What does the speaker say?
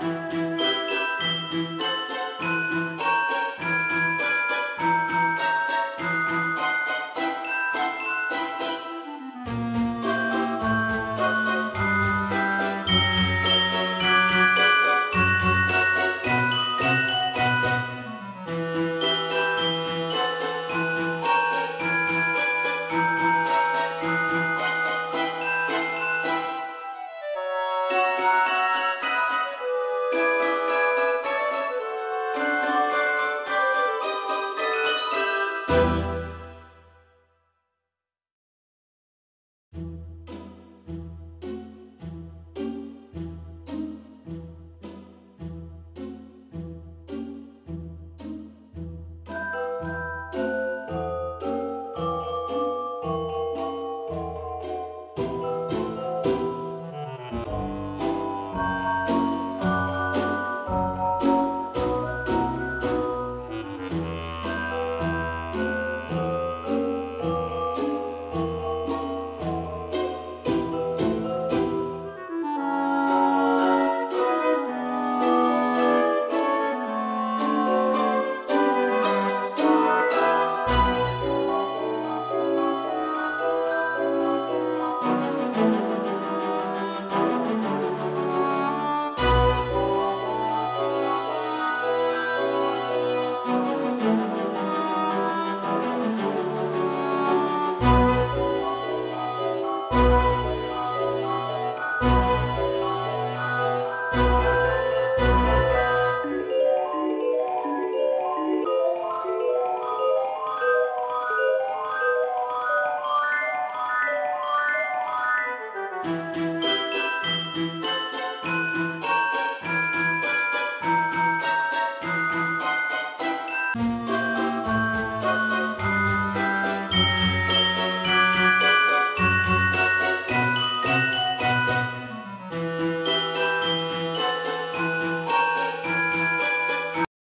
Música